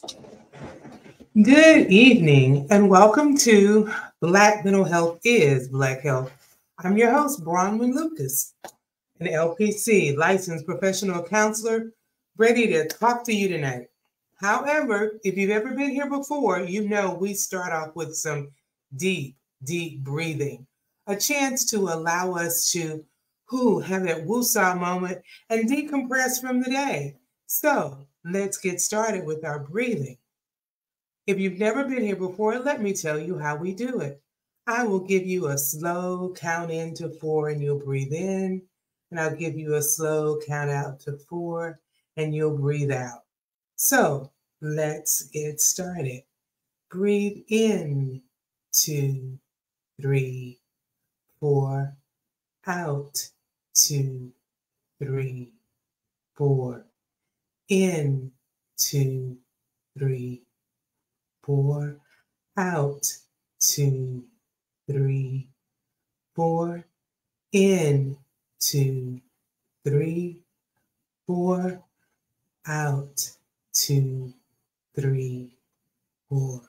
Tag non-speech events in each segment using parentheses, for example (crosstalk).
Good evening and welcome to Black Mental Health is Black Health. I'm your host, Bronwyn Lucas, an LPC, licensed professional counselor, ready to talk to you tonight. However, if you've ever been here before, you know we start off with some deep, deep breathing, a chance to allow us to who have that woosah moment and decompress from the day. So let's get started with our breathing. If you've never been here before, let me tell you how we do it. I will give you a slow count in to four and you'll breathe in, and I'll give you a slow count out to four and you'll breathe out. So let's get started. Breathe in, two, three, four, out, two, three, four, in, two, three, four, out, two, three, four, in, two, three, four, out, two, three, four.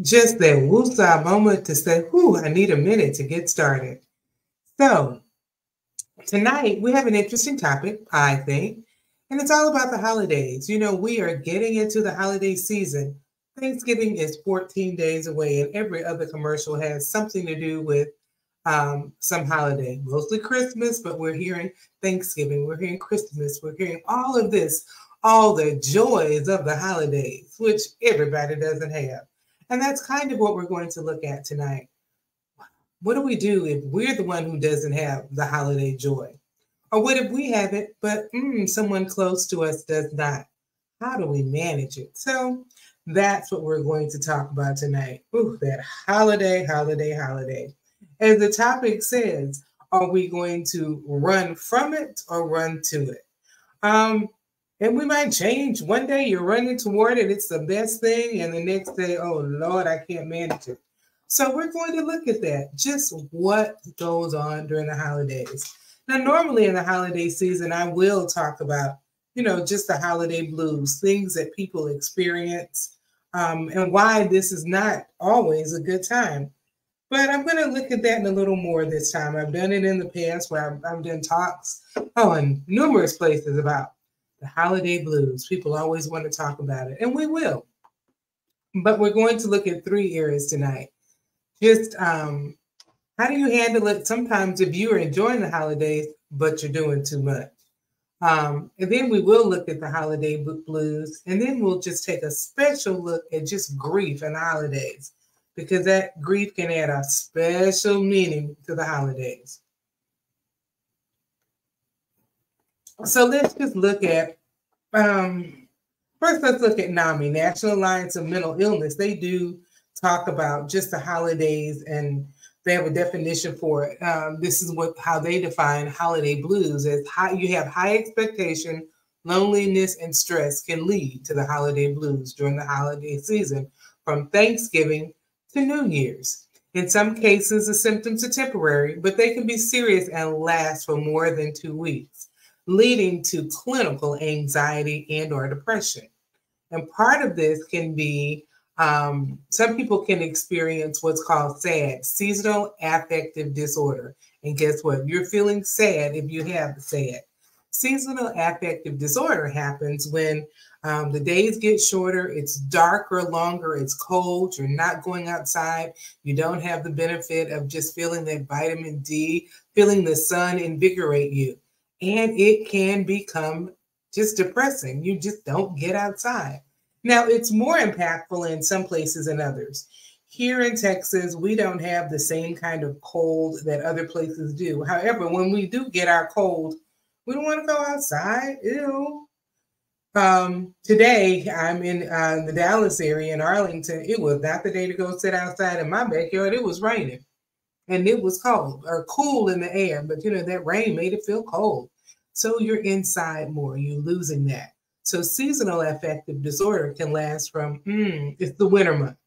Just that woosah moment to say, whew, I need a minute to get started. So tonight we have an interesting topic, I think. And it's all about the holidays. You know, we are getting into the holiday season. Thanksgiving is 14 days away, and every other commercial has something to do with um, some holiday, mostly Christmas, but we're hearing Thanksgiving, we're hearing Christmas, we're hearing all of this, all the joys of the holidays, which everybody doesn't have. And that's kind of what we're going to look at tonight. What do we do if we're the one who doesn't have the holiday joy? Or what if we have it, but mm, someone close to us does not? How do we manage it? So that's what we're going to talk about tonight. Ooh, that holiday, holiday, holiday. As the topic says, are we going to run from it or run to it? Um, and we might change. One day you're running toward it, it's the best thing, and the next day, oh Lord, I can't manage it. So we're going to look at that, just what goes on during the holidays. Now, normally in the holiday season, I will talk about, you know, just the holiday blues, things that people experience, um, and why this is not always a good time. But I'm going to look at that in a little more this time. I've done it in the past where I've, I've done talks, oh, in numerous places about the holiday blues. People always want to talk about it, and we will. But we're going to look at three areas tonight. Just um, how do you handle it sometimes if you are enjoying the holidays, but you're doing too much? Um, and then we will look at the holiday book blues, and then we'll just take a special look at just grief and holidays, because that grief can add a special meaning to the holidays. So let's just look at um, first. Let's look at NAMI, National Alliance of Mental Illness. They do talk about just the holidays and they have a definition for it. Um, this is what how they define holiday blues as high, you have high expectation, loneliness, and stress can lead to the holiday blues during the holiday season from Thanksgiving to New Year's. In some cases, the symptoms are temporary, but they can be serious and last for more than two weeks, leading to clinical anxiety and or depression. And part of this can be um, some people can experience what's called SAD, seasonal affective disorder. And guess what? You're feeling sad if you have SAD. Seasonal affective disorder happens when um, the days get shorter, it's darker, longer, it's cold, you're not going outside, you don't have the benefit of just feeling that vitamin D, feeling the sun invigorate you. And it can become just depressing. You just don't get outside. Now, it's more impactful in some places than others. Here in Texas, we don't have the same kind of cold that other places do. However, when we do get our cold, we don't want to go outside. Ew. Um, today, I'm in uh, the Dallas area in Arlington. It was not the day to go sit outside in my backyard. It was raining and it was cold or cool in the air, but you know, that rain made it feel cold. So you're inside more, you're losing that. So seasonal affective disorder can last from mm, it's the winter months,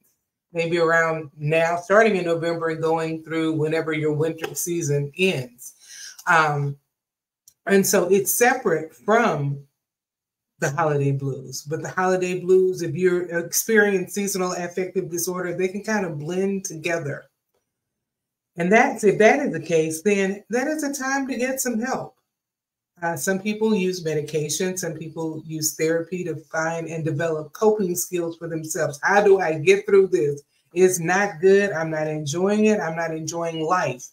maybe around now, starting in November and going through whenever your winter season ends. Um, and so it's separate from the holiday blues. But the holiday blues, if you're experiencing seasonal affective disorder, they can kind of blend together. And that's if that is the case, then that is a time to get some help. Uh, some people use medication, some people use therapy to find and develop coping skills for themselves. How do I get through this? It's not good. I'm not enjoying it. I'm not enjoying life.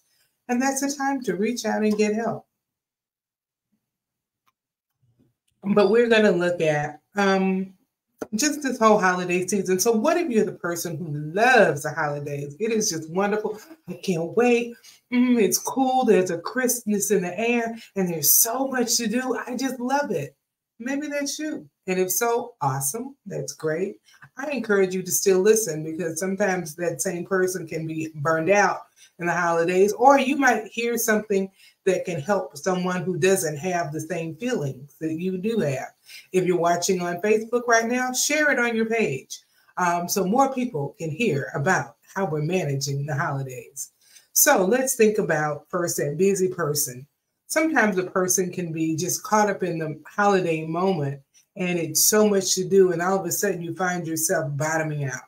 And that's the time to reach out and get help. But we're going to look at um, just this whole holiday season. So, what if you're the person who loves the holidays? It is just wonderful. I can't wait. Mm, it's cool. There's a crispness in the air, and there's so much to do. I just love it. Maybe that's you. And if so, awesome. That's great. I encourage you to still listen because sometimes that same person can be burned out in the holidays, or you might hear something that can help someone who doesn't have the same feelings that you do have. If you're watching on Facebook right now, share it on your page um, so more people can hear about how we're managing the holidays. So let's think about first that busy person. Sometimes a person can be just caught up in the holiday moment and it's so much to do, and all of a sudden you find yourself bottoming out.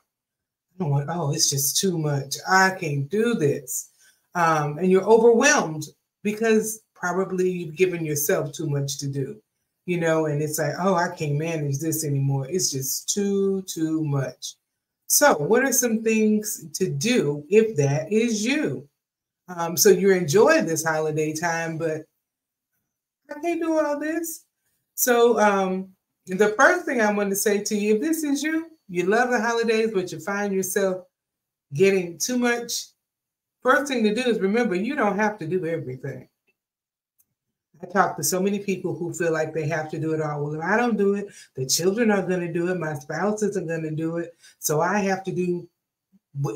oh, it's just too much. I can't do this. Um, and you're overwhelmed because probably you've given yourself too much to do, you know, and it's like, oh, I can't manage this anymore. It's just too, too much. So, what are some things to do if that is you? Um, so you're enjoying this holiday time, but I can't do all this. So, um, the first thing I want to say to you, if this is you, you love the holidays, but you find yourself getting too much First thing to do is remember you don't have to do everything. I talk to so many people who feel like they have to do it all. Well, if I don't do it, the children are going to do it, my spouse isn't going to do it. So I have to do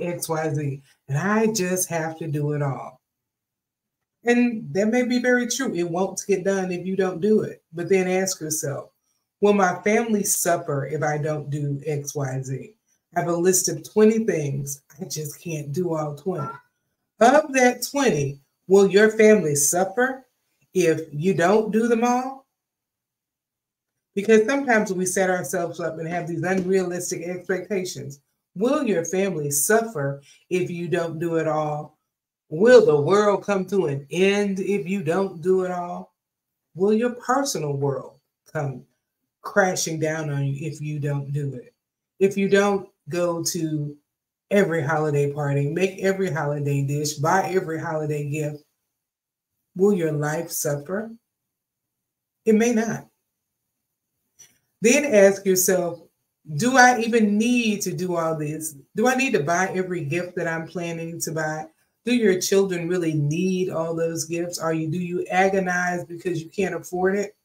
X, Y, Z. And I just have to do it all. And that may be very true. It won't get done if you don't do it. But then ask yourself, will my family suffer if I don't do X, Y, Z? I have a list of 20 things. I just can't do all 20. Of that 20, will your family suffer if you don't do them all? Because sometimes we set ourselves up and have these unrealistic expectations. Will your family suffer if you don't do it all? Will the world come to an end if you don't do it all? Will your personal world come crashing down on you if you don't do it? If you don't go to every holiday party, make every holiday dish, buy every holiday gift, will your life suffer? It may not. Then ask yourself, do I even need to do all this? Do I need to buy every gift that I'm planning to buy? Do your children really need all those gifts? Are you do you agonize because you can't afford it?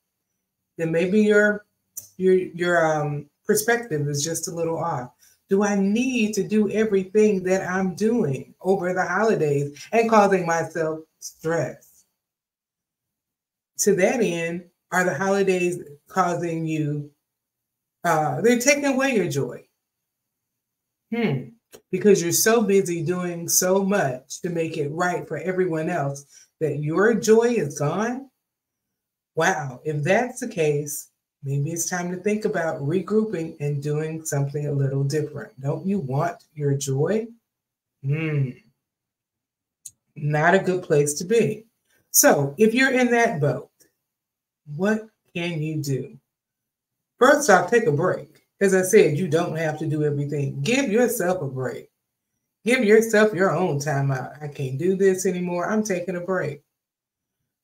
Then maybe your your your um perspective is just a little off. Do I need to do everything that I'm doing over the holidays and causing myself stress? To that end, are the holidays causing you, uh, they're taking away your joy? Hmm. Because you're so busy doing so much to make it right for everyone else that your joy is gone? Wow, if that's the case, Maybe it's time to think about regrouping and doing something a little different. Don't you want your joy? Hmm. Not a good place to be. So, if you're in that boat, what can you do? First off, take a break. As I said, you don't have to do everything. Give yourself a break. Give yourself your own time out. I can't do this anymore. I'm taking a break.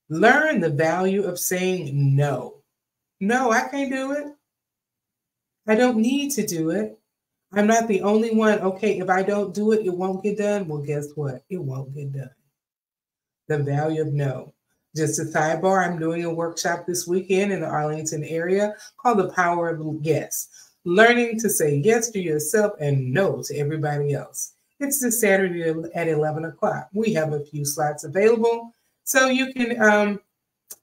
Learn the value of saying no. No, I can't do it. I don't need to do it. I'm not the only one. Okay, if I don't do it, it won't get done. Well, guess what? It won't get done. The value of no. Just a sidebar, I'm doing a workshop this weekend in the Arlington area called The Power of Yes. Learning to say yes to yourself and no to everybody else. It's this Saturday at 11 o'clock. We have a few slots available. So you can um,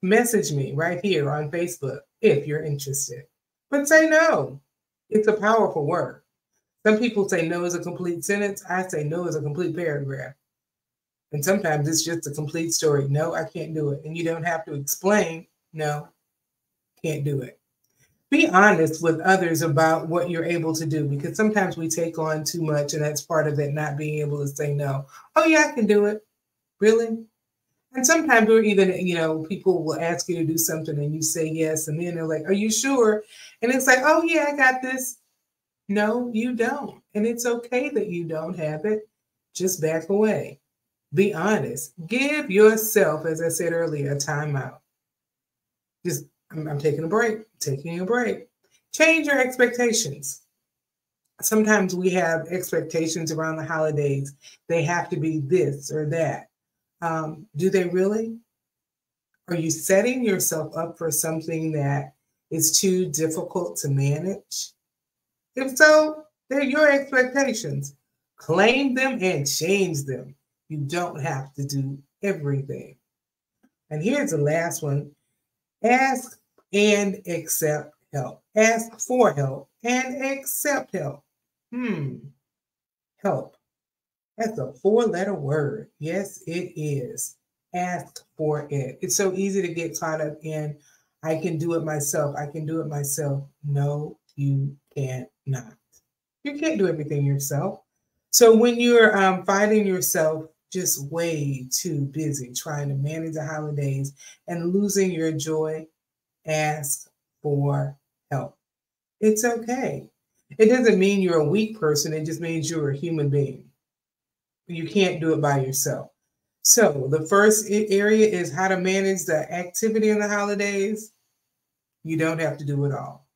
message me right here on Facebook if you're interested. But say no. It's a powerful word. Some people say no is a complete sentence. I say no is a complete paragraph. And sometimes it's just a complete story. No, I can't do it. And you don't have to explain, no, can't do it. be honest with others about what you're able to do because sometimes we take on too much and that's part of it not being able to say no oh yeah i can do it really and sometimes we're even you know people will ask you to do something and you say yes and then they're like are you sure and it's like oh yeah i got this no you don't and it's okay that you don't have it just back away be honest give yourself as i said earlier a timeout just I'm, I'm taking a break, taking a break. Change your expectations. Sometimes we have expectations around the holidays. They have to be this or that. Um, do they really? Are you setting yourself up for something that is too difficult to manage? If so, they're your expectations. Claim them and change them. You don't have to do everything. And here's the last one ask and accept help. Ask for help and accept help. Hmm. Help. That's a four letter word. Yes, it is. Ask for it. It's so easy to get caught up in, I can do it myself. I can do it myself. No, you can't not. You can't do everything yourself. So when you're um, finding yourself just way too busy trying to manage the holidays and losing your joy, ask for help. It's okay. It doesn't mean you're a weak person, it just means you're a human being. You can't do it by yourself. So, the first area is how to manage the activity in the holidays. You don't have to do it all.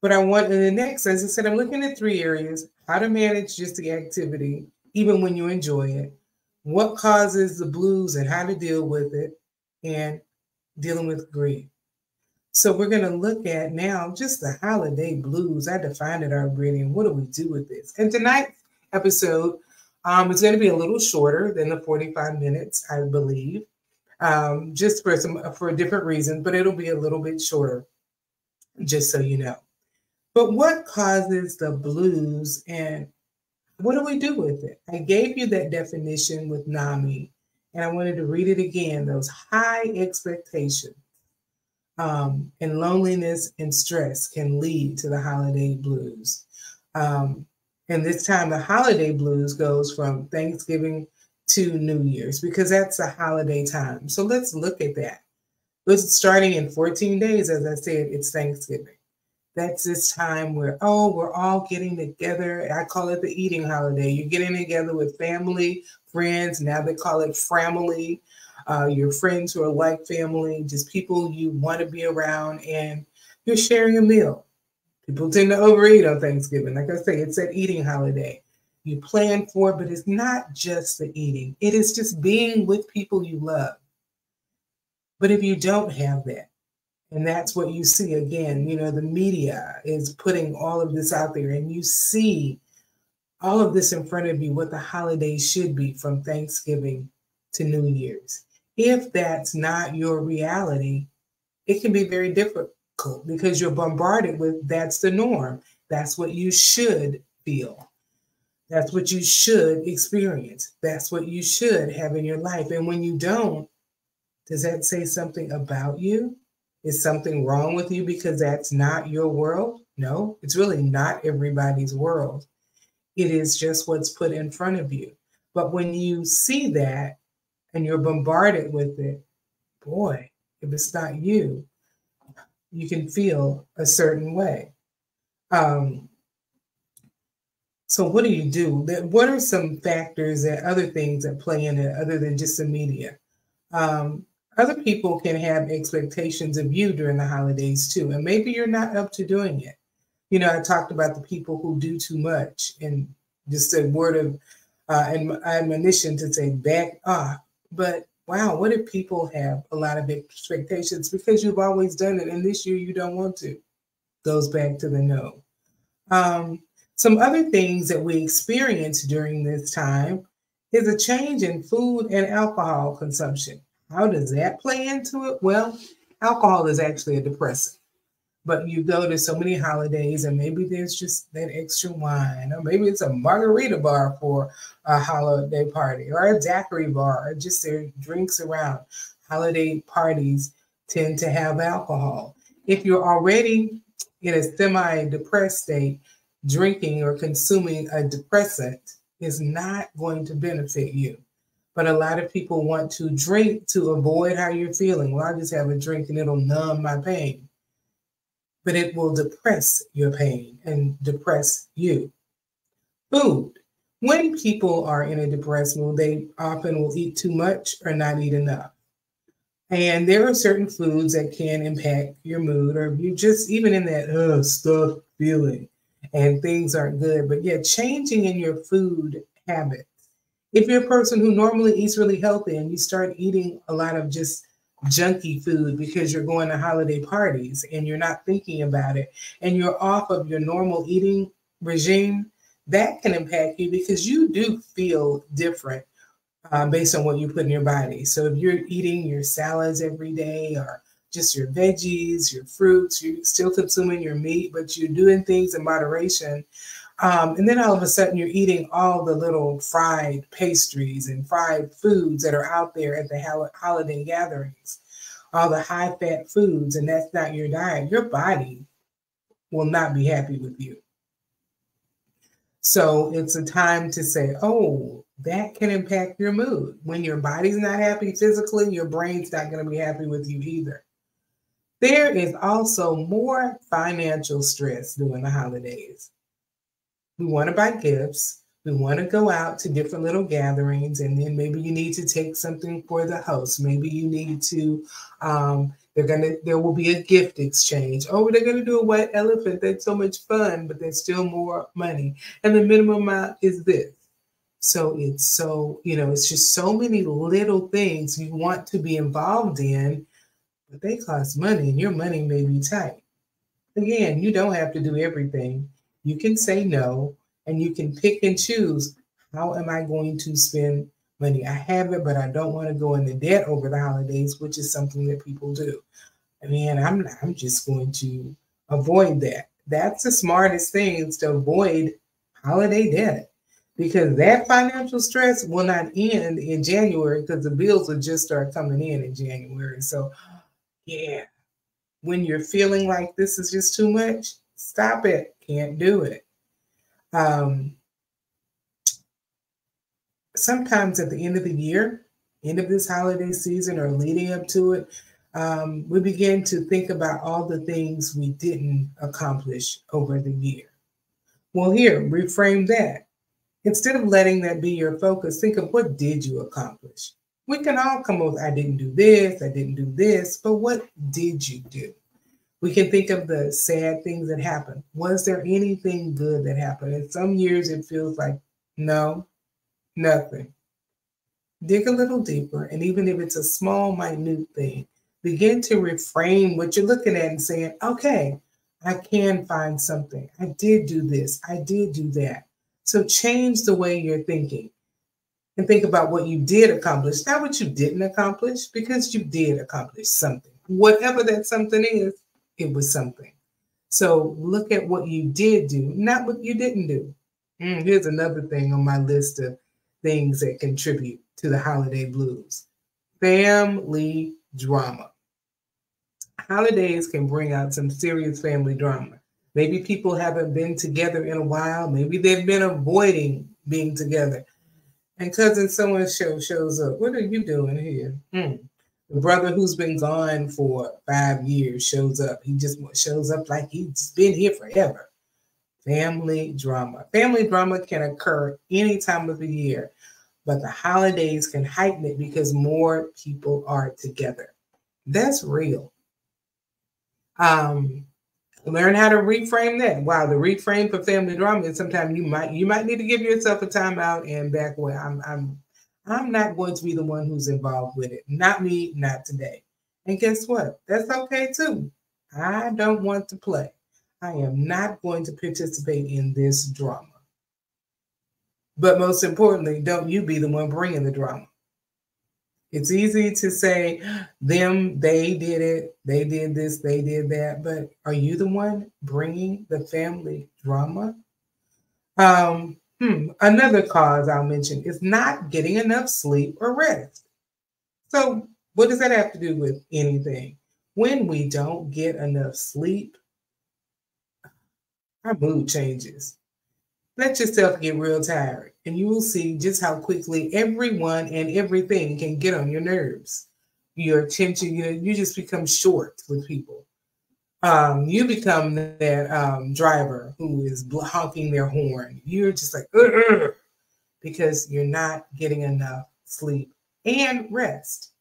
But I want in the next, as I said, I'm looking at three areas how to manage just the activity, even when you enjoy it, what causes the blues and how to deal with it, and dealing with grief. So we're going to look at now just the holiday blues. I defined it already. And what do we do with this? And tonight's episode um, is going to be a little shorter than the 45 minutes, I believe, um, just for some for a different reason, but it'll be a little bit shorter, just so you know. But what causes the blues and what do we do with it? I gave you that definition with NAMI and I wanted to read it again those high expectations um, and loneliness and stress can lead to the holiday blues. Um, and this time, the holiday blues goes from Thanksgiving to New Year's because that's a holiday time. So let's look at that. It's starting in 14 days, as I said, it's Thanksgiving. That's this time where, oh, we're all getting together. I call it the eating holiday. You're getting together with family, friends. Now they call it family. Uh, your friends who are like family, just people you want to be around, and you're sharing a meal. People tend to overeat on Thanksgiving. Like I say, it's that eating holiday. You plan for it, but it's not just the eating, it is just being with people you love. But if you don't have that, and that's what you see again, you know, the media is putting all of this out there, and you see all of this in front of you, what the holidays should be from Thanksgiving to New Year's. If that's not your reality, it can be very difficult because you're bombarded with that's the norm. That's what you should feel. That's what you should experience. That's what you should have in your life. And when you don't, does that say something about you? Is something wrong with you because that's not your world? No, it's really not everybody's world. It is just what's put in front of you. But when you see that and you're bombarded with it, boy, if it's not you, you can feel a certain way. Um, so, what do you do? What are some factors and other things that play in it other than just the media? Um, other people can have expectations of you during the holidays too, and maybe you're not up to doing it you know, I talked about the people who do too much and just a word of uh, and admonition to say back off. But wow, what if people have a lot of expectations because you've always done it and this year you don't want to? Goes back to the no. Um, some other things that we experience during this time is a change in food and alcohol consumption. How does that play into it? Well, alcohol is actually a depressant but you go to so many holidays and maybe there's just that extra wine or maybe it's a margarita bar for a holiday party or a daiquiri bar or just their drinks around holiday parties tend to have alcohol if you're already in a semi depressed state, drinking or consuming a depressant is not going to benefit you. But a lot of people want to drink to avoid how you're feeling. Well, I'll just have a drink and it'll numb my pain. But it will depress your pain and depress you. Food. When people are in a depressed mood, they often will eat too much or not eat enough. And there are certain foods that can impact your mood, or you just even in that uh, stuff feeling and things aren't good. But yeah, changing in your food habits. If you're a person who normally eats really healthy and you start eating a lot of just junky food because you're going to holiday parties and you're not thinking about it and you're off of your normal eating regime, that can impact you because you do feel different uh, based on what you put in your body. So if you're eating your salads every day or just your veggies, your fruits, you're still consuming your meat, but you're doing things in moderation. Um, and then all of a sudden, you're eating all the little fried pastries and fried foods that are out there at the holiday gatherings, all the high fat foods, and that's not your diet. Your body will not be happy with you. So it's a time to say, oh, that can impact your mood. When your body's not happy physically, your brain's not going to be happy with you either. There is also more financial stress during the holidays. We want to buy gifts. We want to go out to different little gatherings, and then maybe you need to take something for the host. Maybe you need to, um, they're gonna, there will be a gift exchange. Oh, they're gonna do a white elephant. That's so much fun, but there's still more money, and the minimum amount is this. So it's so, you know, it's just so many little things you want to be involved in but they cost money and your money may be tight. Again, you don't have to do everything. You can say no and you can pick and choose how am I going to spend money? I have it, but I don't want to go into debt over the holidays, which is something that people do. I mean, I'm I'm just going to avoid that. That's the smartest thing is to avoid holiday debt because that financial stress will not end in January because the bills will just start coming in in January. So yeah, when you're feeling like this is just too much, stop it. Can't do it. Um, sometimes at the end of the year, end of this holiday season or leading up to it, um, we begin to think about all the things we didn't accomplish over the year. Well, here, reframe that. Instead of letting that be your focus, think of what did you accomplish? We can all come up with, I didn't do this, I didn't do this, but what did you do? We can think of the sad things that happened. Was there anything good that happened? In some years, it feels like no, nothing. Dig a little deeper, and even if it's a small, minute thing, begin to reframe what you're looking at and saying, okay, I can find something. I did do this. I did do that. So change the way you're thinking and think about what you did accomplish, not what you didn't accomplish, because you did accomplish something. Whatever that something is, it was something. So look at what you did do, not what you didn't do. Mm, here's another thing on my list of things that contribute to the holiday blues family drama. Holidays can bring out some serious family drama. Maybe people haven't been together in a while. Maybe they've been avoiding being together and cousin so and shows up. What are you doing here? Hmm. The brother who's been gone for five years shows up. He just shows up like he's been here forever. Family drama. Family drama can occur any time of the year, but the holidays can heighten it because more people are together. That's real. Um, learn how to reframe that. Wow, the reframe for family drama is sometimes you might you might need to give yourself a timeout and back away. I'm I'm I'm not going to be the one who's involved with it. Not me, not today. And guess what? That's okay too. I don't want to play. I am not going to participate in this drama. But most importantly, don't you be the one bringing the drama. It's easy to say them, they did it, they did this, they did that, but are you the one bringing the family drama? Um, hmm, another cause I'll mention is not getting enough sleep or rest. So, what does that have to do with anything? when we don't get enough sleep, our mood changes. Let yourself get real tired, and you will see just how quickly everyone and everything can get on your nerves. Your attention, you know, you just become short with people. Um, you become that um, driver who is honking their horn. You're just like, because you're not getting enough sleep and rest.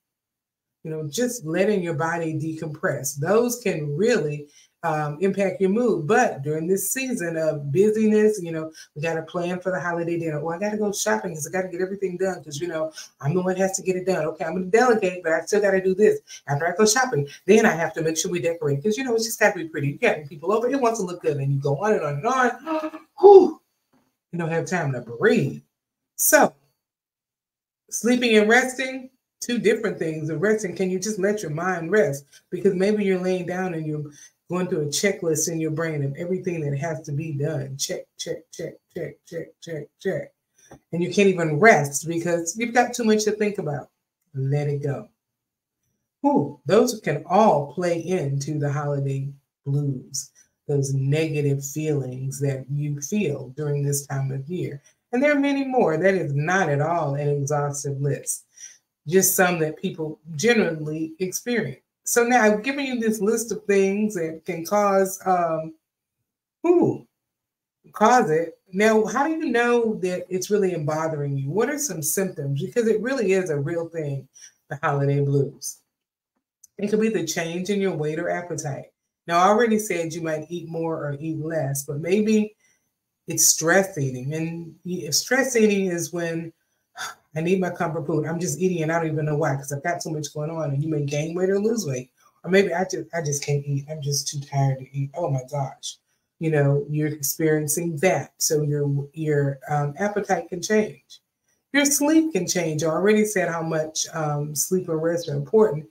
You know, just letting your body decompress. Those can really um, impact your mood. But during this season of busyness, you know, we got to plan for the holiday dinner. Well, I got to go shopping because I got to get everything done because, you know, I'm the one has to get it done. Okay, I'm going to delegate, but I still got to do this. After I go shopping, then I have to make sure we decorate because, you know, it's just got to be pretty. You got people over, it wants to look good. And you go on and on and on. (gasps) Whew, you don't have time to breathe. So, sleeping and resting, two different things. And resting, can you just let your mind rest? Because maybe you're laying down and you're going through a checklist in your brain of everything that has to be done. Check, check, check, check, check, check, check. And you can't even rest because you've got too much to think about. Let it go. Ooh, those can all play into the holiday blues, those negative feelings that you feel during this time of year. And there are many more. That is not at all an exhaustive list, just some that people generally experience. So now I've given you this list of things that can cause um who cause it. Now, how do you know that it's really bothering you? What are some symptoms? Because it really is a real thing, the holiday blues. It could be the change in your weight or appetite. Now, I already said you might eat more or eat less, but maybe it's stress eating. And stress eating is when I need my comfort food. I'm just eating and I don't even know why because I've got so much going on. And you may gain weight or lose weight, or maybe I just I just can't eat. I'm just too tired to eat. Oh my gosh, you know you're experiencing that, so your your um, appetite can change. Your sleep can change. I already said how much um, sleep and rest are important.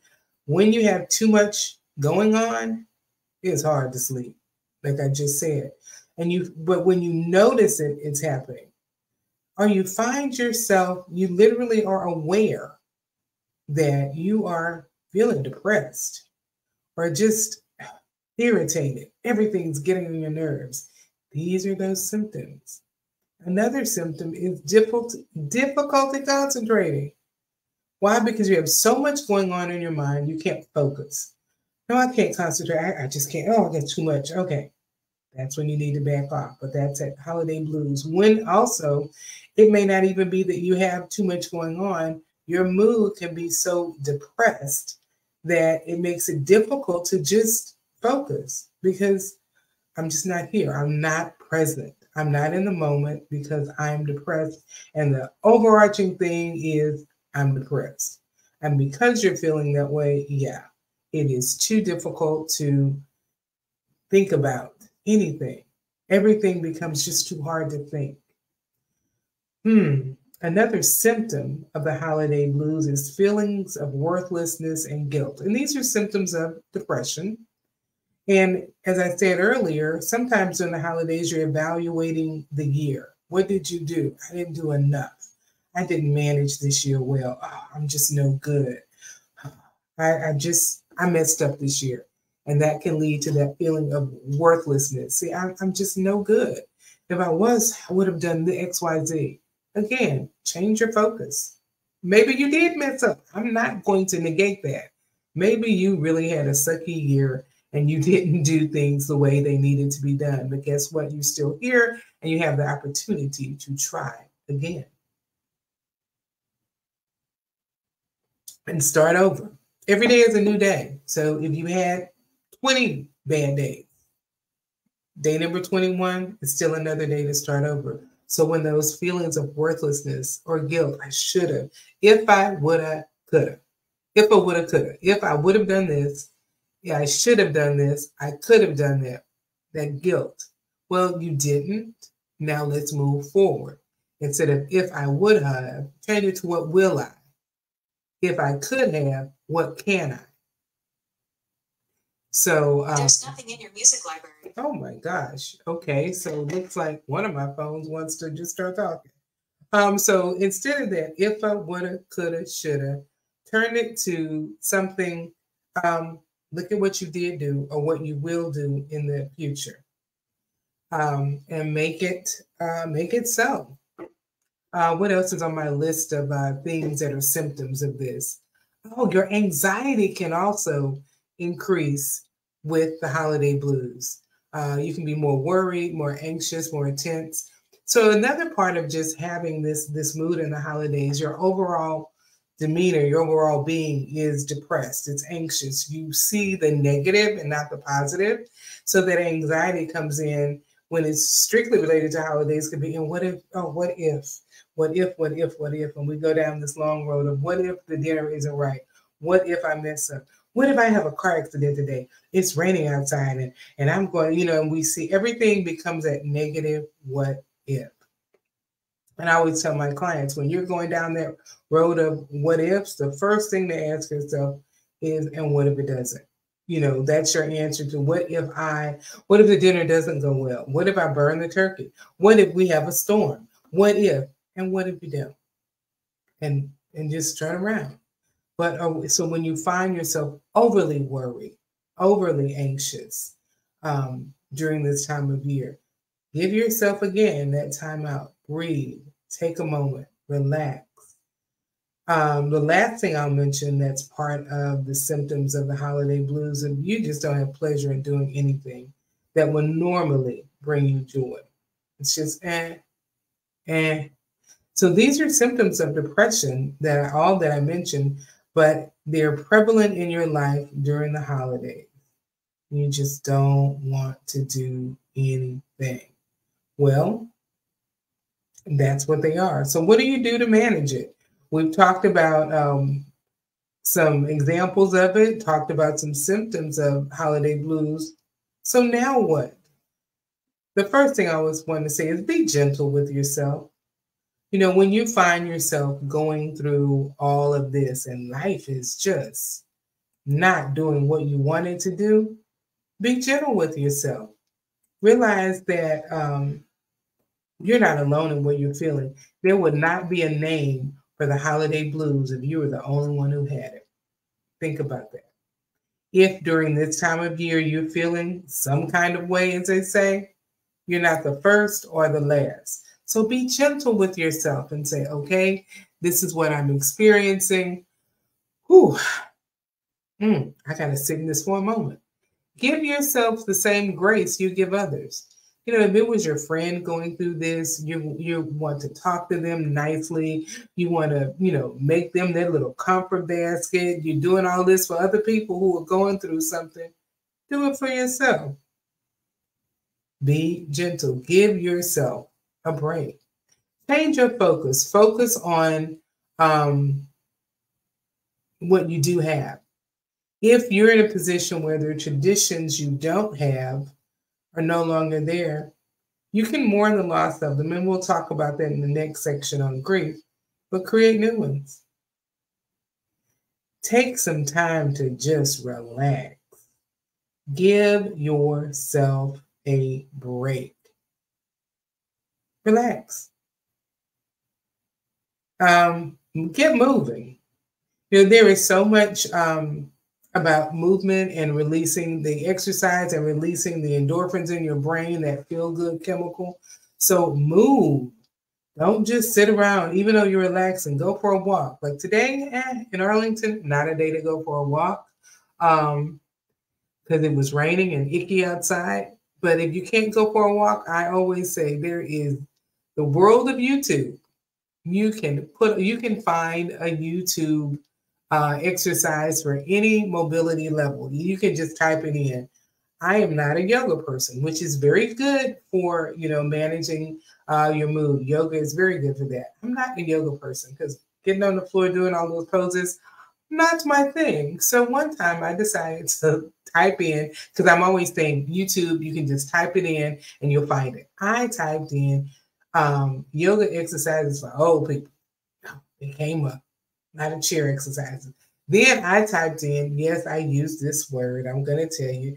When you have too much going on, it's hard to sleep. Like I just said, and you but when you notice it, it's happening or you find yourself, you literally are aware that you are feeling depressed or just irritated. Everything's getting on your nerves. These are those symptoms. Another symptom is difficulty, difficulty concentrating. Why? Because you have so much going on in your mind, you can't focus. No, I can't concentrate. I, I just can't. Oh, I got too much. Okay. That's when you need to back off. But that's at holiday blues. When also, it may not even be that you have too much going on. Your mood can be so depressed that it makes it difficult to just focus because I'm just not here. I'm not present. I'm not in the moment because I'm depressed. And the overarching thing is I'm depressed. And because you're feeling that way, yeah, it is too difficult to think about anything. Everything becomes just too hard to think. Hmm. Another symptom of the holiday blues is feelings of worthlessness and guilt. And these are symptoms of depression. And as I said earlier, sometimes during the holidays, you're evaluating the year. What did you do? I didn't do enough. I didn't manage this year well. Oh, I'm just no good. I, I just, I messed up this year. And that can lead to that feeling of worthlessness. See, I, I'm just no good. If I was, I would have done the XYZ. Again, change your focus. Maybe you did mess up. I'm not going to negate that. Maybe you really had a sucky year and you (laughs) didn't do things the way they needed to be done. But guess what? You're still here and you have the opportunity to try again and start over. Every day is a new day. So if you had 20 bad days. Day number 21 is still another day to start over. So when those feelings of worthlessness or guilt, I should have, if I would have, could have, if I would have, could have, if I would have done this, yeah, I should have done this, I could have done that. That guilt. Well, you didn't. Now let's move forward. Instead of if I would have, change it to what will I? If I could have, what can I? So um, there's nothing in your music library. Oh my gosh. Okay, so looks like one of my phones wants to just start talking. Um, so instead of that, if I woulda, coulda, shoulda, turn it to something um Look at what you did do or what you will do in the future, um, and make it uh, make it so. Uh, what else is on my list of uh, things that are symptoms of this? Oh, your anxiety can also increase with the holiday blues. Uh, you can be more worried, more anxious, more intense. So another part of just having this this mood in the holidays, your overall demeanor, your overall being is depressed. It's anxious. You see the negative and not the positive. So that anxiety comes in when it's strictly related to holidays could be and what if oh what if what if what if what if and we go down this long road of what if the dinner isn't right what if i mess up what if i have a car accident today? It's raining outside and and i'm going you know and we see everything becomes that negative what if. And i always tell my clients when you're going down that road of what ifs the first thing to ask yourself is and what if it doesn't? You know that's your answer to what if i what if the dinner doesn't go well? What if i burn the turkey? What if we have a storm? What if and what if you don't? And and just turn around but uh, so when you find yourself overly worried overly anxious um, during this time of year give yourself again that time out breathe take a moment relax um, the last thing I'll mention that's part of the symptoms of the holiday blues, and you just don't have pleasure in doing anything that would normally bring you joy. It's just eh, eh. So these are symptoms of depression that all that I mentioned, but they're prevalent in your life during the holidays. You just don't want to do anything. Well, that's what they are. So, what do you do to manage it? We've talked about um, some examples of it, talked about some symptoms of holiday blues. So now what? The first thing I always want to say is be gentle with yourself. You know, when you find yourself going through all of this and life is just not doing what you wanted to do, be gentle with yourself. Realize that um, you're not alone in what you're feeling. There would not be a name for the holiday blues if you were the only one who had it. Think about that. If during this time of year you're feeling some kind of way, as they say, you're not the first or the last. So be gentle with yourself and say, okay, this is what I'm experiencing. Whew. Mm, I got to sit in this for a moment. Give yourself the same grace you give others you know, if it was your friend going through this, you you want to talk to them nicely, you want to, you know, make them their little comfort basket. You're doing all this for other people who are going through something. Do it for yourself. Be gentle. Give yourself a break. Change your focus. Focus on um, what you do have. If you're in a position where are traditions you don't have, are no longer there, you can mourn the loss of them. And we'll talk about that in the next section on grief, but create new ones. Take some time to just relax. Give yourself a break. Relax. Um, get moving. You know, there is so much um, about movement and releasing the exercise and releasing the endorphins in your brain, that feel good chemical. So move. Don't just sit around, even though you're relaxing. Go for a walk. Like today eh, in Arlington, not a day to go for a walk um, because it was raining and icky outside. But if you can't go for a walk, I always say there is the world of YouTube. You can put, you can find a YouTube uh, exercise for any mobility level. You can just type it in. I am not a yoga person, which is very good for you know managing uh, your mood. Yoga is very good for that. I'm not a yoga person because getting on the floor doing all those poses, not my thing. So one time I decided (laughs) to type in because I'm always saying YouTube. You can just type it in and you'll find it. I typed in um, yoga exercises for old people. It came up not a chair exercise. Then I typed in, yes, I use this word. I'm going to tell you,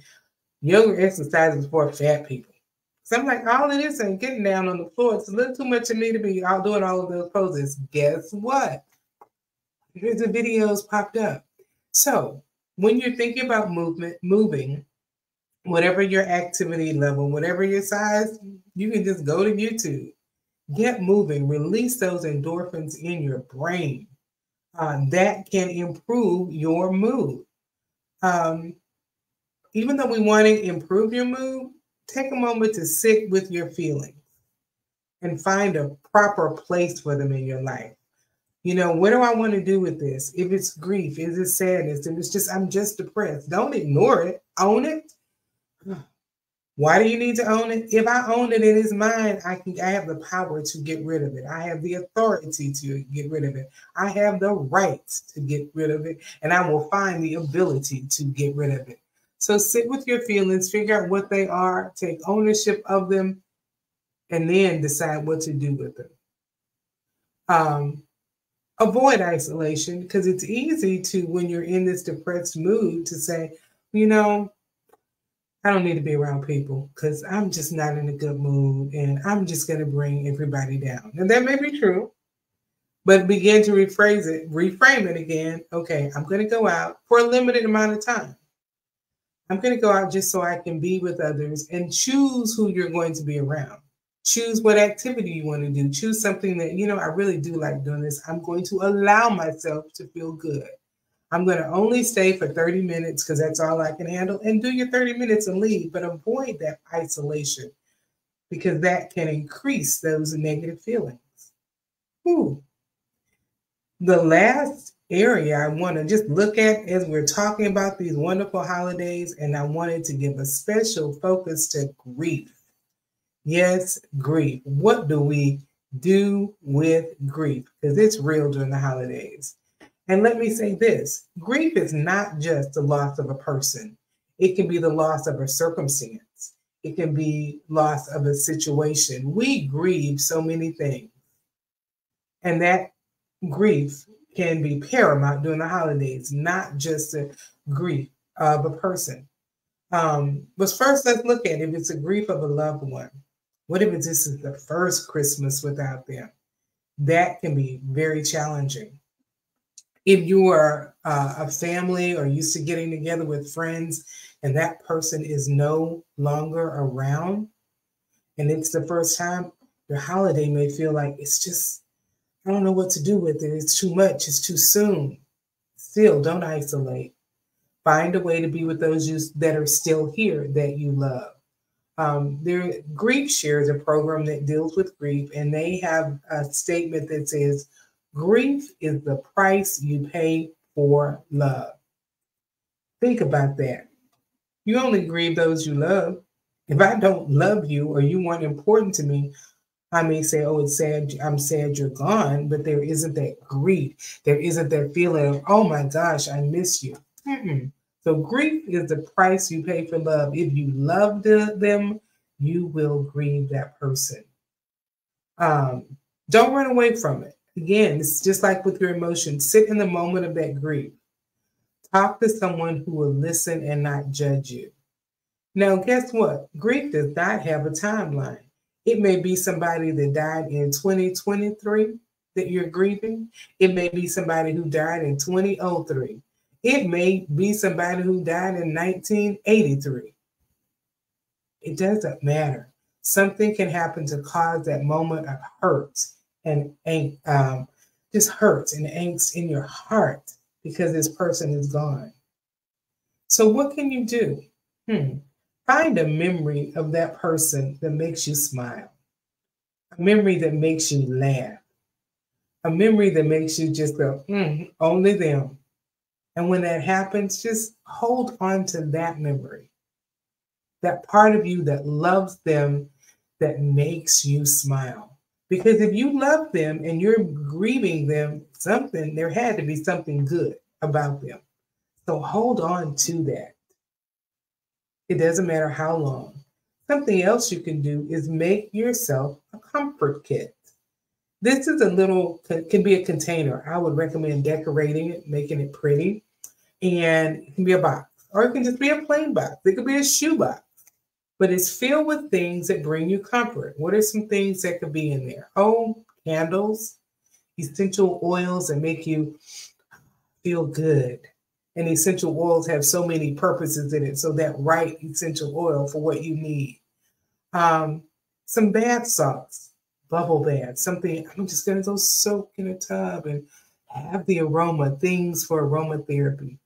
yoga exercises for fat people. So I'm like, all of this ain't getting down on the floor. It's a little too much of me to be out doing all of those poses. Guess what? Here's the videos popped up. So when you're thinking about movement, moving, whatever your activity level, whatever your size, you can just go to YouTube, get moving, release those endorphins in your brain. Uh, that can improve your mood. Um, even though we want to improve your mood, take a moment to sit with your feelings and find a proper place for them in your life. You know, what do I want to do with this? If it's grief, is it sadness, if it's just I'm just depressed, don't ignore it. Own it. Why do you need to own it? If I own it, it is mine. I can I have the power to get rid of it. I have the authority to get rid of it. I have the right to get rid of it. And I will find the ability to get rid of it. So sit with your feelings, figure out what they are, take ownership of them, and then decide what to do with them. Um, avoid isolation because it's easy to, when you're in this depressed mood, to say, you know, I don't need to be around people because I'm just not in a good mood and I'm just going to bring everybody down. And that may be true, but begin to rephrase it, reframe it again. Okay, I'm going to go out for a limited amount of time. I'm going to go out just so I can be with others and choose who you're going to be around. Choose what activity you want to do. Choose something that, you know, I really do like doing this. I'm going to allow myself to feel good. I'm going to only stay for 30 minutes because that's all I can handle. And do your 30 minutes and leave, but avoid that isolation because that can increase those negative feelings. Ooh. The last area I want to just look at as we're talking about these wonderful holidays, and I wanted to give a special focus to grief. Yes, grief. What do we do with grief? Because it's real during the holidays. And let me say this grief is not just the loss of a person, it can be the loss of a circumstance, it can be loss of a situation. We grieve so many things. And that grief can be paramount during the holidays, not just the grief of a person. Um, but first, let's look at if it's a grief of a loved one. What if this is the first Christmas without them? That can be very challenging. If you are uh, a family or used to getting together with friends and that person is no longer around, and it's the first time, your holiday may feel like it's just I don't know what to do with it. It's too much. It's too soon. Still, don't isolate. Find a way to be with those you, that are still here that you love. Um, there, GriefShare's a program that deals with grief, and they have a statement that says, "Grief is the price you pay for love." Think about that. You only grieve those you love. If I don't love you or you weren't important to me, I may say, oh, it's sad, I'm sad you're gone, but there isn't that grief. There isn't that feeling of, oh my gosh, I miss you. Mm-mm. So grief is the price you pay for love. If you love them, you will grieve that person. Um, don't run away from it. Again, it's just like with your emotions. Sit in the moment of that grief. Talk to someone who will listen and not judge you. Now, guess what? Grief does not have a timeline. It may be somebody that died in 2023 that you're grieving. It may be somebody who died in 2003. It may be somebody who died in 1983. It doesn't matter. Something can happen to cause that moment of hurt and um, just hurts and angst in your heart because this person is gone. So, what can you do? Hmm. Find a memory of that person that makes you smile, a memory that makes you laugh, a memory that makes you just go, mm, only them. And when that happens, just hold on to that memory, that part of you that loves them, that makes you smile. Because if you love them and you're grieving them, something, there had to be something good about them. So hold on to that. It doesn't matter how long. Something else you can do is make yourself a comfort kit. This is a little, can be a container. I would recommend decorating it, making it pretty, and it can be a box, or it can just be a plain box. It could be a shoe box, but it's filled with things that bring you comfort. What are some things that could be in there? Oh, candles, essential oils that make you feel good, And essential oils have so many purposes in it. So that right essential oil for what you need. Um, some bath salts, bubble bath, something. I'm just gonna go soak in a tub and have the aroma, things for aromatherapy.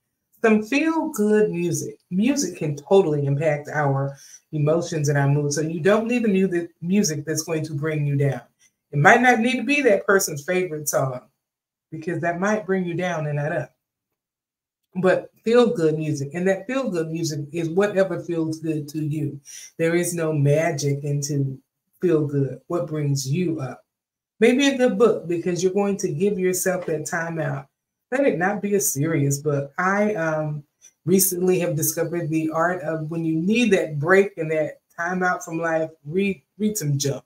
Some feel good music. Music can totally impact our emotions and our mood. So you don't need the music that's going to bring you down. It might not need to be that person's favorite song because that might bring you down and not up. But feel good music, and that feel good music is whatever feels good to you. There is no magic into feel good, what brings you up. Maybe a good book because you're going to give yourself that time out. Let it not be a serious book. I um, recently have discovered the art of when you need that break and that time out from life, read read some junk.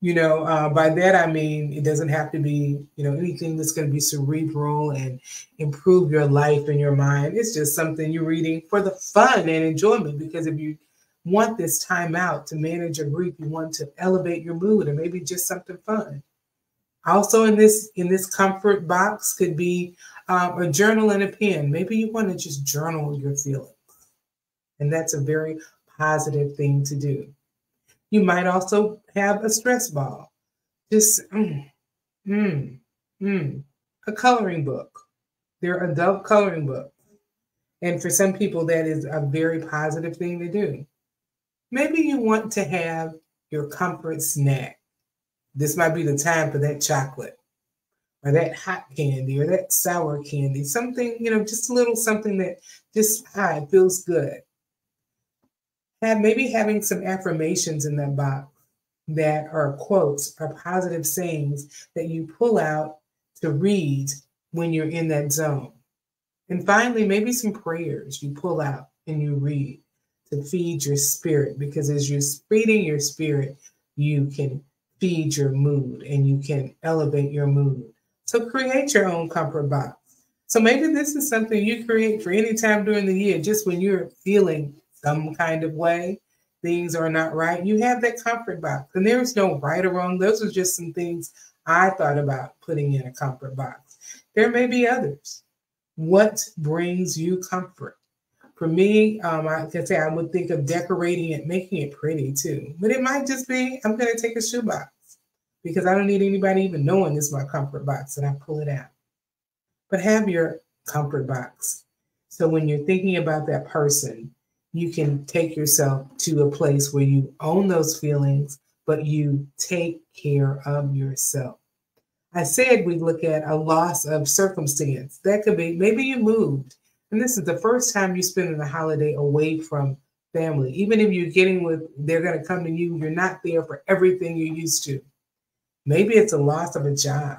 You know, uh, by that I mean it doesn't have to be, you know, anything that's going to be cerebral and improve your life and your mind. It's just something you're reading for the fun and enjoyment. Because if you want this time out to manage your grief, you want to elevate your mood, or maybe just something fun. Also, in this in this comfort box could be um, a journal and a pen. Maybe you want to just journal your feelings, and that's a very positive thing to do. You might also have a stress ball. Just mm, mm, mm. a coloring book. They're adult coloring books. And for some people, that is a very positive thing to do. Maybe you want to have your comfort snack. This might be the time for that chocolate or that hot candy or that sour candy, something, you know, just a little something that just ah, feels good have maybe having some affirmations in that box that are quotes or positive sayings that you pull out to read when you're in that zone. And finally, maybe some prayers you pull out and you read to feed your spirit because as you're feeding your spirit, you can feed your mood and you can elevate your mood. So create your own comfort box. So maybe this is something you create for any time during the year, just when you're feeling some kind of way, things are not right, you have that comfort box. And there is no right or wrong. Those are just some things I thought about putting in a comfort box. There may be others. What brings you comfort? For me, um, I can say I would think of decorating it, making it pretty too. But it might just be I'm going to take a shoebox because I don't need anybody even knowing this is my comfort box and I pull it out. But have your comfort box. So when you're thinking about that person, you can take yourself to a place where you own those feelings, but you take care of yourself. I said we look at a loss of circumstance. That could be maybe you moved, and this is the first time you're spending a holiday away from family. Even if you're getting with, they're going to come to you, you're not there for everything you're used to. Maybe it's a loss of a job.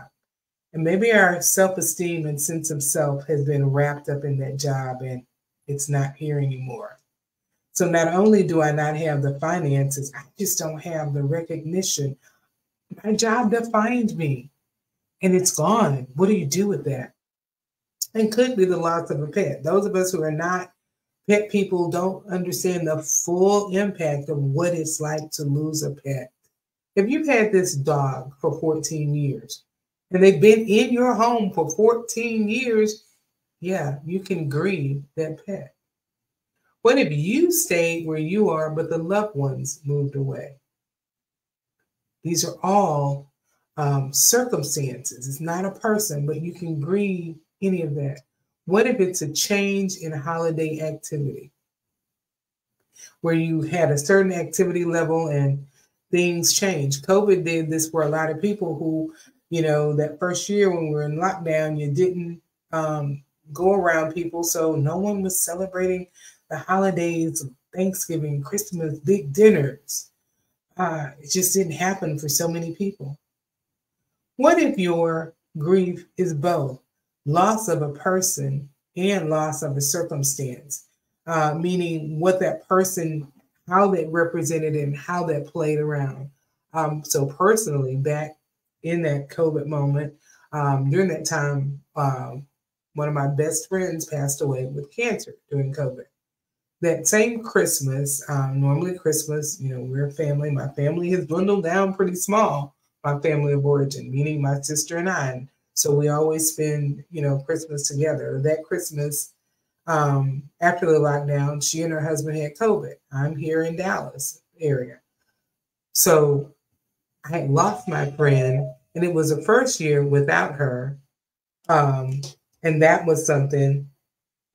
And maybe our self esteem and sense of self has been wrapped up in that job and it's not here anymore. So not only do I not have the finances, I just don't have the recognition. My job defined me and it's gone. What do you do with that? And could be the loss of a pet. Those of us who are not pet people don't understand the full impact of what it's like to lose a pet. If you've had this dog for 14 years and they've been in your home for 14 years, yeah, you can grieve that pet. What if you stayed where you are, but the loved ones moved away? These are all um, circumstances. It's not a person, but you can grieve any of that. What if it's a change in holiday activity where you had a certain activity level and things change? COVID did this for a lot of people who, you know, that first year when we were in lockdown, you didn't um, go around people. So no one was celebrating the holidays, Thanksgiving, Christmas, big dinners. Uh, it just didn't happen for so many people. What if your grief is both loss of a person and loss of a circumstance? Uh, meaning what that person, how that represented and how that played around. Um, so personally, back in that COVID moment, um, during that time, um, one of my best friends passed away with cancer during COVID that same Christmas, um, normally Christmas, you know, we're a family. My family has dwindled down pretty small, my family of origin, meaning my sister and I. And so we always spend, you know, Christmas together. That Christmas, um, after the lockdown, she and her husband had COVID. I'm here in Dallas area. So I had lost my friend, and it was the first year without her. Um, and that was something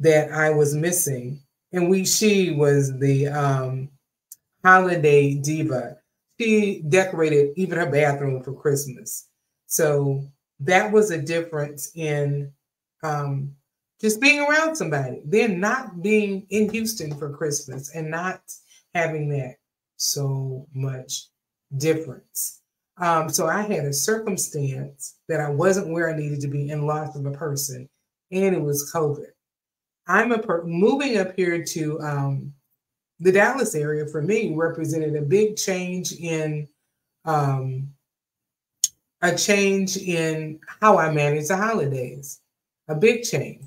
that I was missing. And we, she was the um, holiday diva. She decorated even her bathroom for Christmas. So that was a difference in um, just being around somebody, then not being in Houston for Christmas and not having that so much difference. Um, so I had a circumstance that I wasn't where I needed to be in loss of a person, and it was COVID. I'm a per- moving up here to um, the Dallas area for me represented a big change in um, a change in how I manage the holidays, a big change.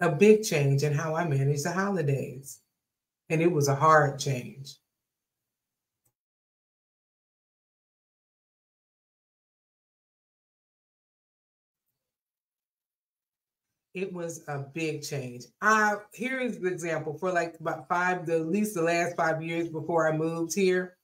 A big change in how I manage the holidays. And it was a hard change. it was a big change. I here is the example for like about five, the at least the last five years before I moved here.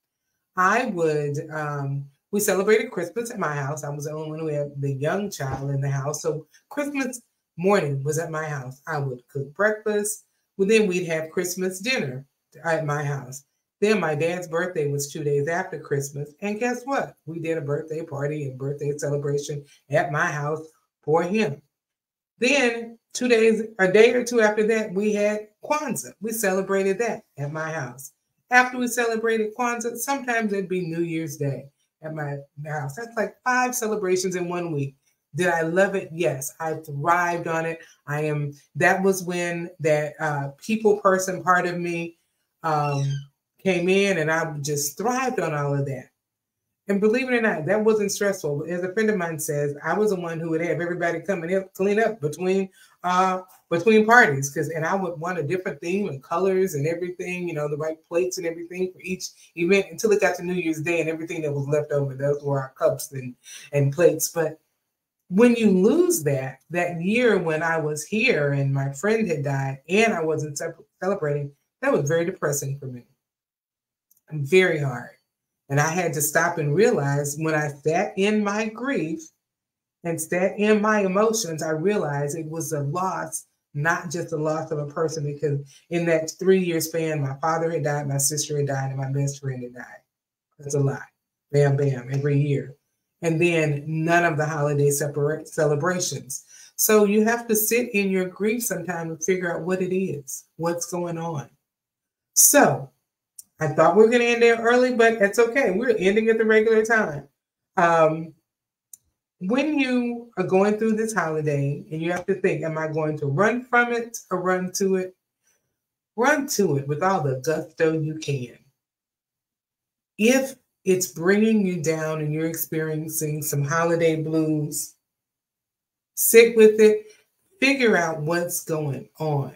I would um we celebrated Christmas at my house. I was the only one who had the young child in the house. So Christmas morning was at my house. I would cook breakfast. Well, then we'd have Christmas dinner at my house. Then my dad's birthday was two days after Christmas. And guess what? We did a birthday party and birthday celebration at my house for him. Then two days, a day or two after that, we had Kwanzaa. We celebrated that at my house. After we celebrated Kwanzaa, sometimes it'd be New Year's Day at my house. That's like five celebrations in one week. Did I love it? Yes, I thrived on it. I am. That was when that uh, people person part of me um, came in, and I just thrived on all of that. And believe it or not, that wasn't stressful. As a friend of mine says, I was the one who would have everybody come and help clean up between uh between parties because and I would want a different theme and colors and everything, you know, the right plates and everything for each event until it got to New Year's Day and everything that was left over. Those were our cups and and plates. But when you lose that, that year when I was here and my friend had died and I wasn't celebrating, that was very depressing for me. Very hard. And I had to stop and realize when I sat in my grief and sat in my emotions, I realized it was a loss, not just a loss of a person, because in that three year span, my father had died, my sister had died, and my best friend had died. That's a lot. Bam, bam, every year. And then none of the holiday separate celebrations. So you have to sit in your grief sometime and figure out what it is, what's going on. So I thought we were going to end there early, but it's okay. We're ending at the regular time. Um, when you are going through this holiday and you have to think, am I going to run from it or run to it? Run to it with all the gusto you can. If it's bringing you down and you're experiencing some holiday blues, sit with it, figure out what's going on,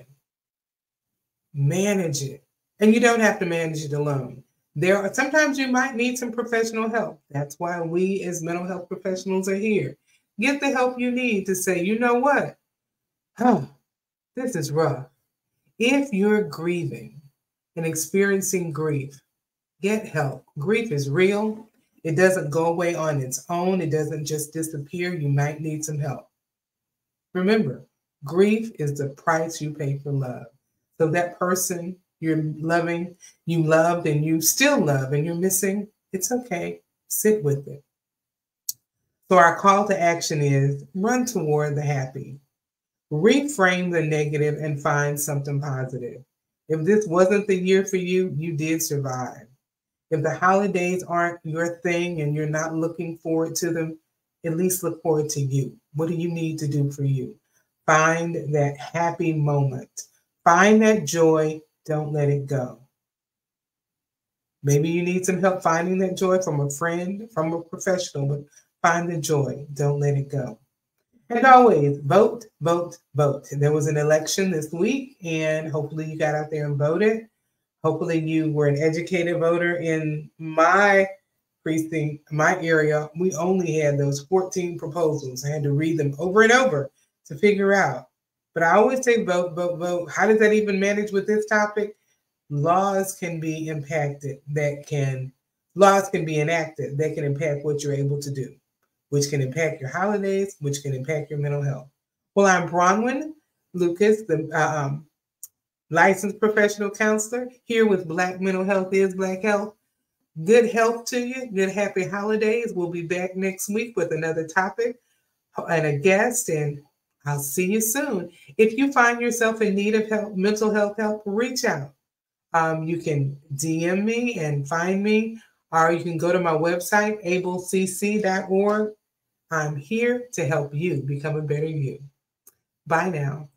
manage it and you don't have to manage it alone. There are sometimes you might need some professional help. That's why we as mental health professionals are here. Get the help you need to say, you know what? Oh, this is rough. If you're grieving and experiencing grief, get help. Grief is real. It doesn't go away on its own. It doesn't just disappear. You might need some help. Remember, grief is the price you pay for love. So that person you're loving, you loved, and you still love, and you're missing, it's okay. Sit with it. So, our call to action is run toward the happy, reframe the negative, and find something positive. If this wasn't the year for you, you did survive. If the holidays aren't your thing and you're not looking forward to them, at least look forward to you. What do you need to do for you? Find that happy moment, find that joy, don't let it go. Maybe you need some help finding that joy from a friend, from a professional, but find the joy. Don't let it go. And always vote, vote, vote. There was an election this week, and hopefully you got out there and voted. Hopefully you were an educated voter. In my precinct, my area, we only had those 14 proposals. I had to read them over and over to figure out. But I always say vote, vote, vote. How does that even manage with this topic? Laws can be impacted that can, laws can be enacted that can impact what you're able to do, which can impact your holidays, which can impact your mental health. Well, I'm Bronwyn Lucas, the uh, um, licensed professional counselor here with Black Mental Health is Black Health. Good health to you. Good happy holidays. We'll be back next week with another topic and a guest, and I'll see you soon. If you find yourself in need of help, mental health help, reach out. Um, you can DM me and find me, or you can go to my website, ablecc.org. I'm here to help you become a better you. Bye now.